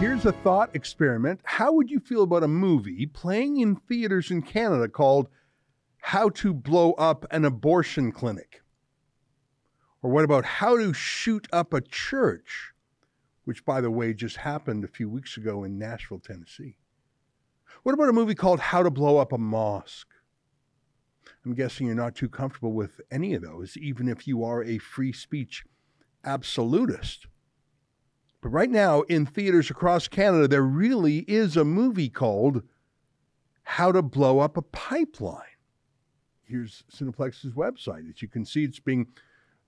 Here's a thought experiment. How would you feel about a movie playing in theaters in Canada called How to Blow Up an Abortion Clinic? Or what about How to Shoot Up a Church, which, by the way, just happened a few weeks ago in Nashville, Tennessee? What about a movie called How to Blow Up a Mosque? I'm guessing you're not too comfortable with any of those, even if you are a free speech absolutist. But right now, in theaters across Canada, there really is a movie called How to Blow Up a Pipeline. Here's Cineplex's website. As you can see, it's being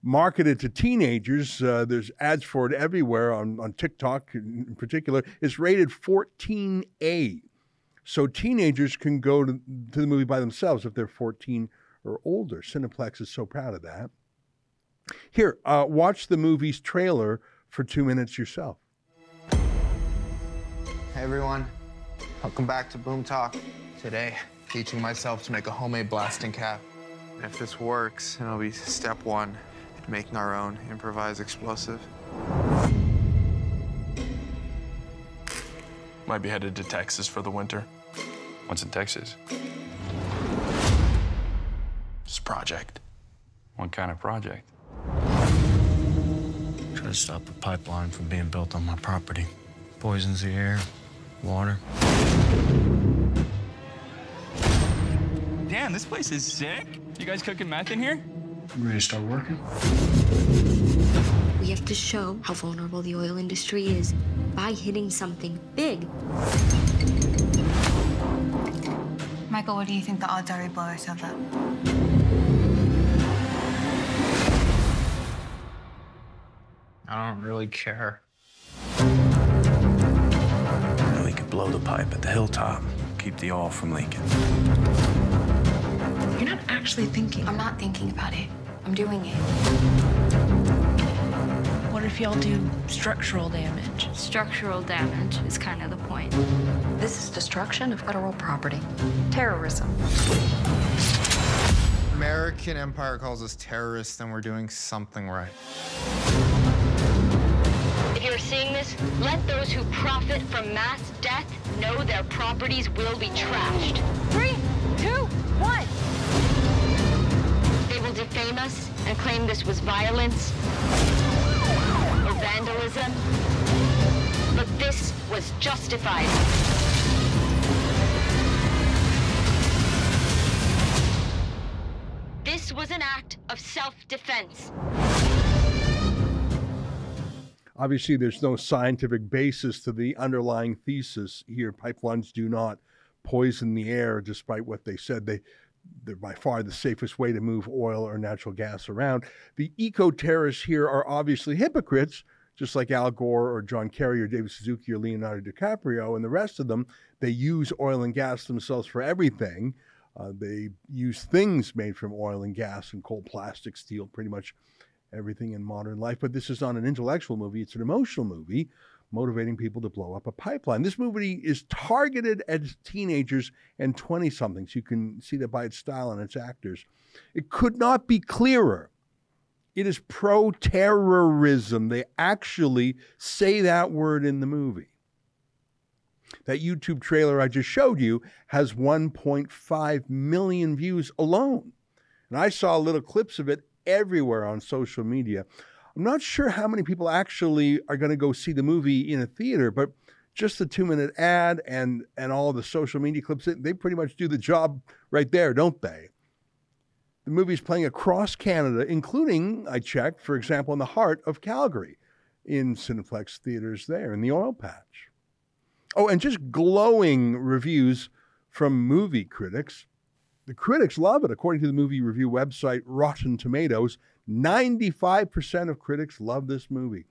marketed to teenagers. Uh, there's ads for it everywhere on, on TikTok in particular. It's rated 14A. So teenagers can go to, to the movie by themselves if they're 14 or older. Cineplex is so proud of that. Here, uh, watch the movie's trailer for two minutes yourself. Hey everyone, welcome back to Boom Talk. Today, teaching myself to make a homemade blasting cap. If this works, it'll be step one in making our own improvised explosive. Might be headed to Texas for the winter. What's in Texas? This project. What kind of project? Try to stop a pipeline from being built on my property. Poisons the air, water. Damn, this place is sick. You guys cooking meth in here? You ready to start working? We have to show how vulnerable the oil industry is by hitting something big. Michael, what do you think the odds are we blow ourselves up? Really care. We could blow the pipe at the hilltop, keep the oil from leaking. You're not actually thinking. I'm not thinking about it. I'm doing it. What if y'all do structural damage? Structural damage is kind of the point. This is destruction of federal property. Terrorism. American Empire calls us terrorists, then we're doing something right. If you're seeing this, let those who profit from mass death know their properties will be trashed. Three, two, one. They will defame us and claim this was violence or vandalism. But this was justified. This was an act of self-defense. Obviously, there's no scientific basis to the underlying thesis here. Pipelines do not poison the air, despite what they said. They they're by far the safest way to move oil or natural gas around. The eco terrorists here are obviously hypocrites, just like Al Gore or John Kerry or David Suzuki or Leonardo DiCaprio and the rest of them. They use oil and gas themselves for everything. Uh, they use things made from oil and gas and coal, plastic, steel, pretty much everything in modern life. But this is not an intellectual movie, it's an emotional movie motivating people to blow up a pipeline. This movie is targeted at teenagers and 20 somethings. You can see that by its style and its actors. It could not be clearer. It is pro terrorism. They actually say that word in the movie. That YouTube trailer I just showed you has 1.5 million views alone. And I saw little clips of it everywhere on social media. I'm not sure how many people actually are going to go see the movie in a theater, but just the two minute ad and and all the social media clips, they pretty much do the job right there, don't they? The movie's playing across Canada, including, I checked, for example, in the heart of Calgary, in Cineplex theaters there in the oil patch. Oh, and just glowing reviews from movie critics. The critics love it. According to the movie review website Rotten Tomatoes, 95% of critics love this movie.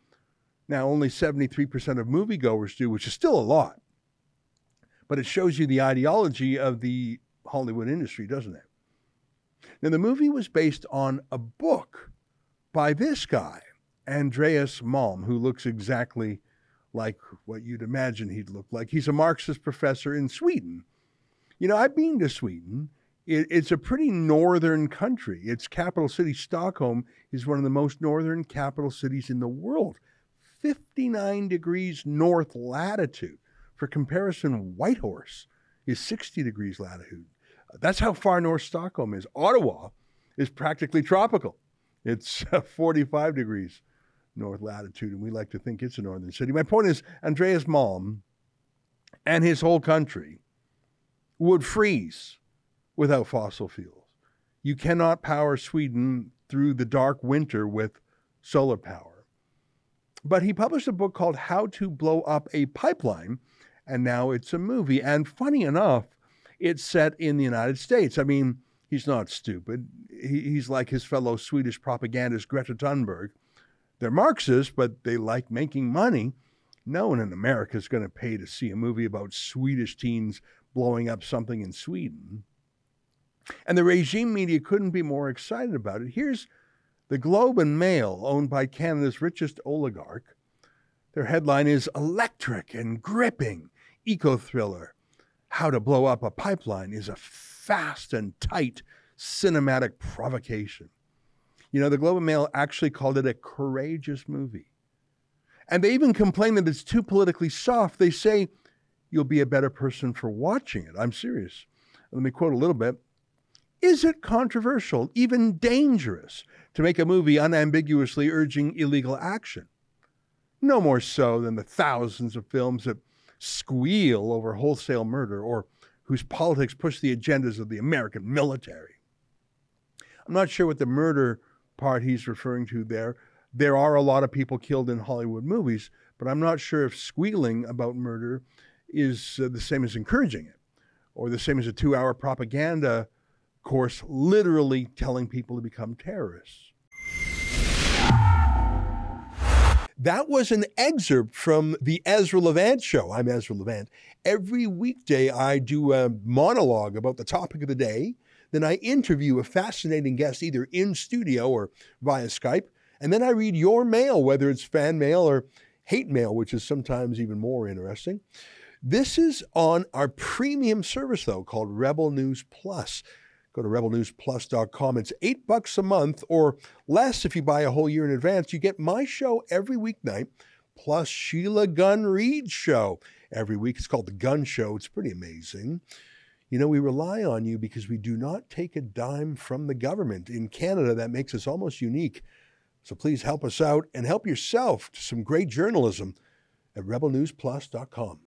Now, only 73% of moviegoers do, which is still a lot. But it shows you the ideology of the Hollywood industry, doesn't it? Now, the movie was based on a book by this guy, Andreas Malm, who looks exactly like what you'd imagine he'd look like. He's a Marxist professor in Sweden. You know, I've been to Sweden. It, it's a pretty northern country. Its capital city, Stockholm, is one of the most northern capital cities in the world. 59 degrees north latitude. For comparison, Whitehorse is 60 degrees latitude. That's how far north Stockholm is. Ottawa is practically tropical. It's uh, 45 degrees north latitude, and we like to think it's a northern city. My point is, Andreas Malm and his whole country would freeze without fossil fuels. You cannot power Sweden through the dark winter with solar power. But he published a book called How to Blow Up a Pipeline, and now it's a movie. And funny enough, it's set in the United States. I mean, he's not stupid. He, he's like his fellow Swedish propagandist Greta Thunberg. They're Marxists, but they like making money. No one in America is going to pay to see a movie about Swedish teens blowing up something in Sweden. And the regime media couldn't be more excited about it. Here's the Globe and Mail, owned by Canada's richest oligarch. Their headline is Electric and Gripping Eco Thriller. How to Blow Up a Pipeline is a fast and tight cinematic provocation. You know, the Globe and Mail actually called it a courageous movie. And they even complain that it's too politically soft. They say, you'll be a better person for watching it. I'm serious. Let me quote a little bit. Is it controversial, even dangerous, to make a movie unambiguously urging illegal action? No more so than the thousands of films that squeal over wholesale murder or whose politics push the agendas of the American military. I'm not sure what the murder part he's referring to there. There are a lot of people killed in Hollywood movies, but I'm not sure if squealing about murder is uh, the same as encouraging it or the same as a two hour propaganda course literally telling people to become terrorists. That was an excerpt from the Ezra Levant show. I'm Ezra Levant. Every weekday, I do a monologue about the topic of the day. Then I interview a fascinating guest either in studio or via Skype. And then I read your mail, whether it's fan mail or hate mail, which is sometimes even more interesting. This is on our premium service, though, called Rebel News Plus. Go to rebelnewsplus.com. It's eight bucks a month or less if you buy a whole year in advance. You get my show every weeknight, plus Sheila Gunn Reid's show every week. It's called The Gun Show. It's pretty amazing. You know, we rely on you because we do not take a dime from the government. In Canada, that makes us almost unique. So please help us out and help yourself to some great journalism at rebelnewsplus.com.